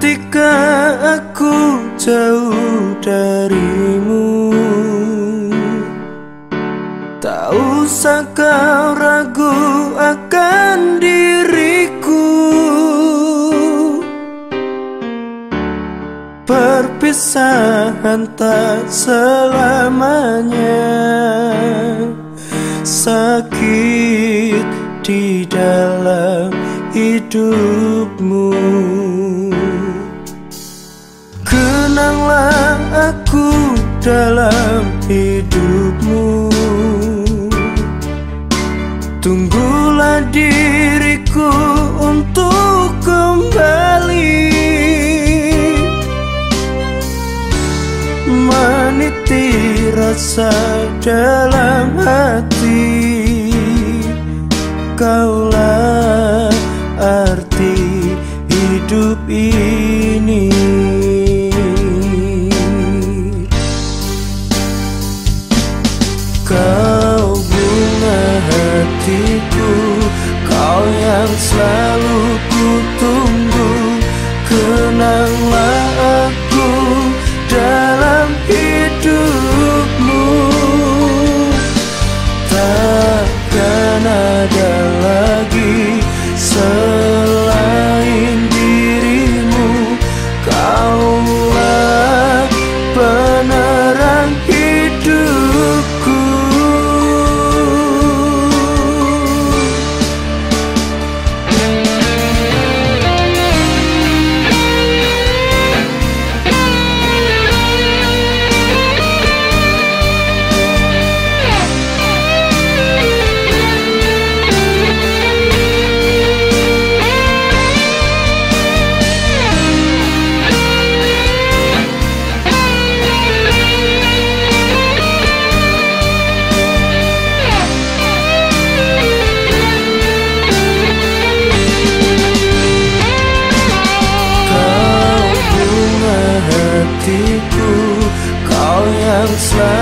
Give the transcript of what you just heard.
Ketika aku jauh darimu Tak usah kau ragu akan diriku. Perpisahan tak selamanya Sakit di dalam hidupmu aku dalam hidupmu. Tunggulah diriku untuk kembali. Meniti rasa dalam hati. Kaulah arti hidup ini hatiku Kau yang selalu yang